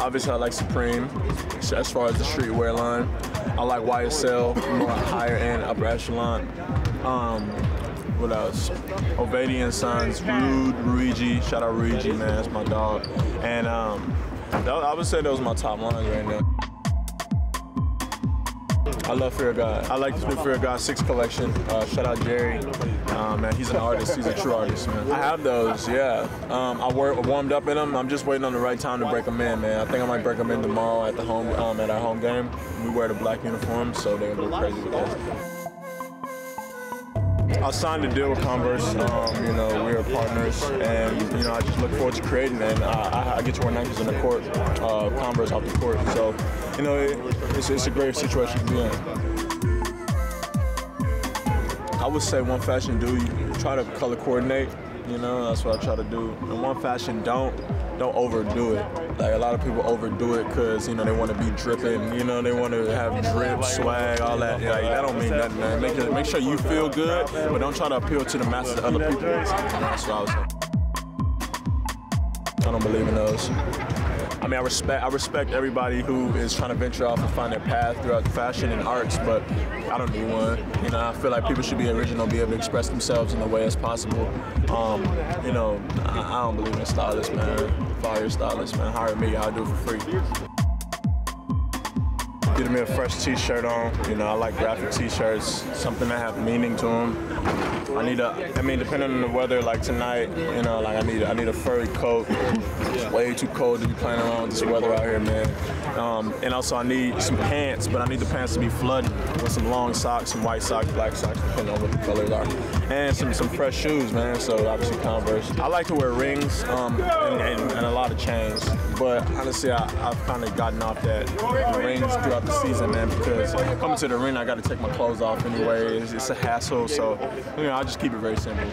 obviously I like Supreme as far as the streetwear line. I like YSL, more higher end, upper echelon. Um, what else? Ovadia & Sons, Rhude, Rhuigi. Shout out Rhuigi, man, that's my dog. And um, I would say those are my top lines right now. I love Fear of God. I like the Fear of God 6 collection. Uh, shout out Jerry. Um, man, he's an artist. He's a true artist, man. I have those, yeah. Um, I warmed up in them. I'm just waiting on the right time to break them in, man. I think I might break them in tomorrow at the home um, at our home game. We wear the black uniform, so they're gonna go crazy with that. I signed a deal with Converse. Um, you know, we are partners, and you know, I just look forward to creating. And I, I get to wear Nikes on the court, uh, Converse off the court. So, you know, it, it's, it's a great situation to be in. I would say one fashion do you try to color coordinate. You know, that's what I try to do. And one fashion don't don't overdo it. Like a lot of people overdo it because you know they want to be dripping. You know they want to have drip, swag, all that. Like that don't mean nothing, man. Make, make sure you feel good, but don't try to appeal to the masses of other people. That's what I was. I don't believe in those. I mean, I respect I respect everybody who is trying to venture off and find their path throughout fashion and arts, but I don't do one. You know, I feel like people should be original, be able to express themselves in the way as possible. Um, you know, I, I don't believe in stylists, man. Fire stylists, man. Hire me, I'll do it for free getting me a fresh t-shirt on. You know, I like graphic t-shirts, something that have meaning to them. I need a, I mean, depending on the weather, like tonight, you know, like I need, I need a furry coat. Way too cold to be playing around with this weather out here, man. Um, and also I need some pants, but I need the pants to be flooded with some long socks, some white socks, black socks, depending on what the colors are. And some, some fresh shoes, man, so obviously Converse. I like to wear rings um, and, and, and, a lot of chains, but honestly, I, have kind of gotten off that rings throughout the season, man, because coming to the ring, I got to take my clothes off anyway. It's, it's a hassle, so you know, I just keep it very simple.